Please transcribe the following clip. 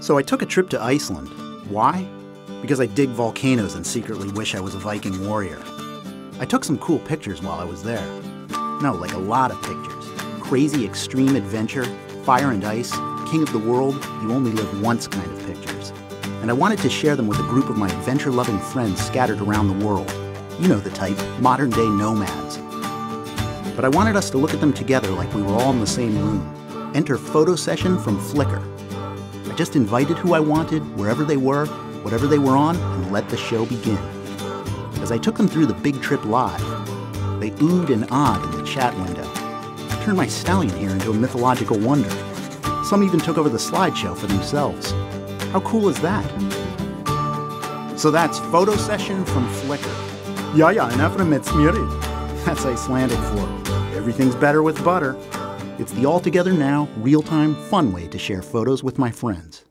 So I took a trip to Iceland. Why? Because I dig volcanoes and secretly wish I was a Viking warrior. I took some cool pictures while I was there. No, like a lot of pictures. Crazy extreme adventure, fire and ice, king of the world, you only live once kind of pictures. And I wanted to share them with a group of my adventure loving friends scattered around the world. You know the type, modern day nomads. But I wanted us to look at them together like we were all in the same room. Enter photo session from Flickr. I just invited who I wanted, wherever they were, whatever they were on, and let the show begin. As I took them through the big trip live, they oohed and awed in the chat window. I turned my stallion here into a mythological wonder. Some even took over the slideshow for themselves. How cool is that? So that's photo session from Flickr. Ja, ja, en even met smjöret. That's Icelandic for everything's better with butter. It's the altogether now, real time, fun way to share photos with my friends.